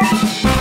Bye.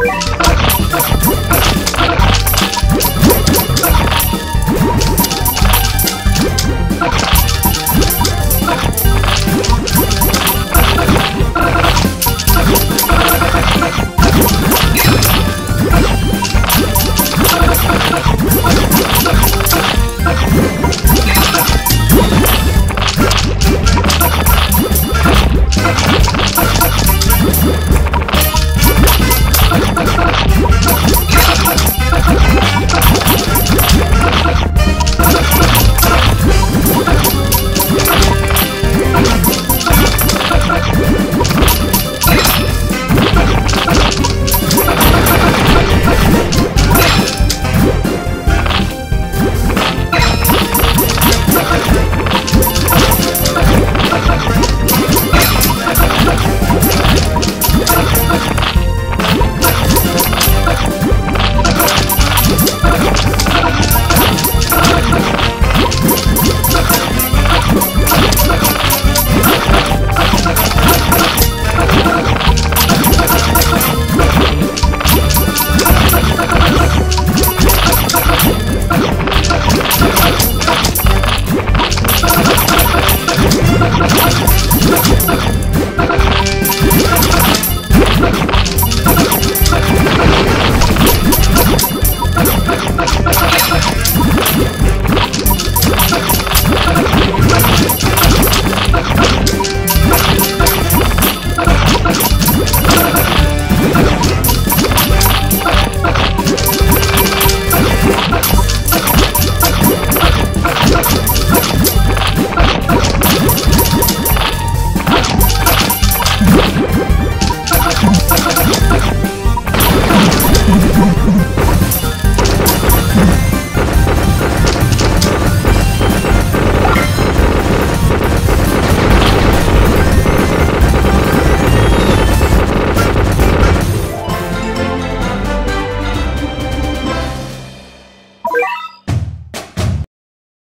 Let's go.